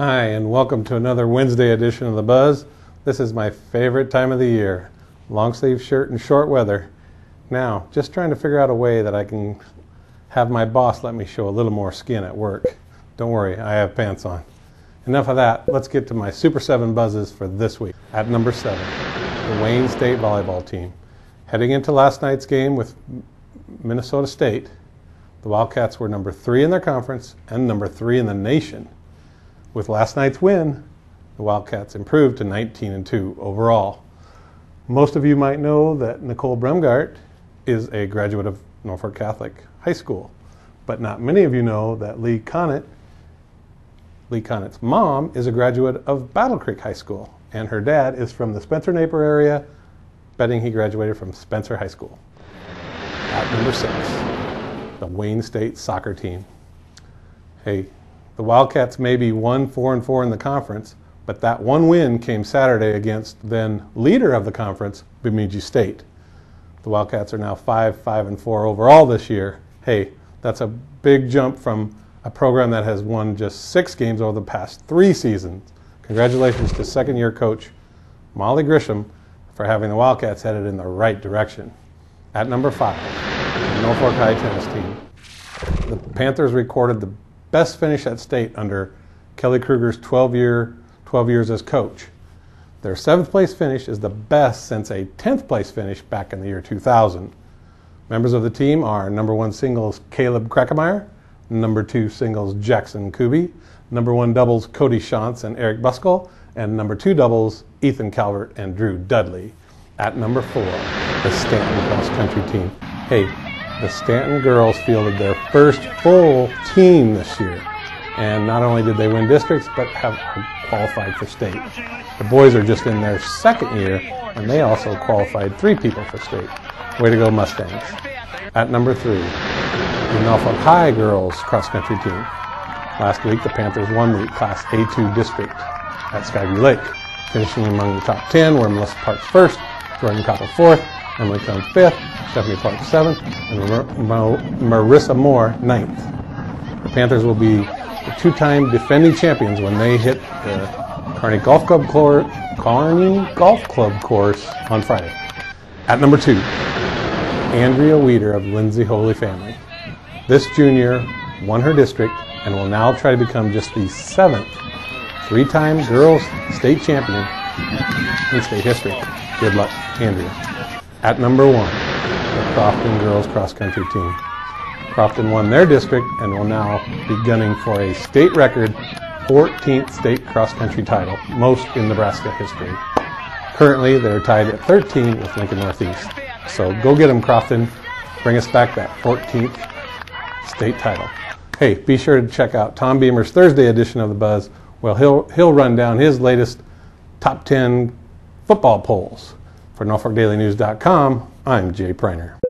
Hi, and welcome to another Wednesday edition of The Buzz. This is my favorite time of the year long sleeve shirt and short weather. Now, just trying to figure out a way that I can have my boss let me show a little more skin at work. Don't worry, I have pants on. Enough of that. Let's get to my Super 7 buzzes for this week. At number 7, the Wayne State volleyball team. Heading into last night's game with Minnesota State, the Wildcats were number 3 in their conference and number 3 in the nation. With last night's win, the Wildcats improved to 19 and 2 overall. Most of you might know that Nicole Bremgart is a graduate of Norfolk Catholic High School, but not many of you know that Lee Connett, Lee Connett's mom, is a graduate of Battle Creek High School, and her dad is from the Spencer Naper area, betting he graduated from Spencer High School. At number six, the Wayne State soccer team. Hey, the Wildcats may be one four and four in the conference, but that one win came Saturday against then leader of the conference, Bemidji State. The Wildcats are now five, five, and four overall this year. Hey, that's a big jump from a program that has won just six games over the past three seasons. Congratulations to second year coach Molly Grisham for having the Wildcats headed in the right direction. At number five, the Norfolk High tennis team. The Panthers recorded the best finish at state under Kelly Kruger's 12 year 12 years as coach. Their seventh place finish is the best since a 10th place finish back in the year 2000. Members of the team are number one singles Caleb Krackemeyer, number two singles Jackson Kuby, number one doubles Cody Shantz and Eric Buskell, and number two doubles Ethan Calvert and Drew Dudley. At number four, the Stanton cross country team. Hey, the Stanton girls fielded their first full team this year. And not only did they win districts, but have qualified for state. The boys are just in their second year, and they also qualified three people for state. Way to go, Mustangs. At number three, the Norfolk High girls cross country team. Last week, the Panthers won the Class A2 district at Skyview Lake, finishing among the top 10 were Melissa Parks first, Jordan Koppel fourth, Emily Cohn fifth, Stephanie Clark seventh, and Mar- Marissa Moore ninth. The Panthers will be the two-time defending champions when they hit the Kearney Golf Club course, Kearney Golf Club course on Friday. At number two, Andrea Weeder of Lindsay Holy Family. This junior won her district and will now try to become just the seventh three-time girls state champion in state history. Good luck, Andrea. At number one, the Crofton girls cross country team. Crofton won their district and will now be gunning for a state record 14th state cross country title, most in Nebraska history. Currently, they're tied at 13 with Lincoln Northeast. So go get them, Crofton. Bring us back that 14th state title. Hey, be sure to check out Tom Beamer's Thursday edition of The Buzz. Well, he'll, he'll run down his latest top 10 football polls. For NorfolkDailyNews.com, I'm Jay Prauner.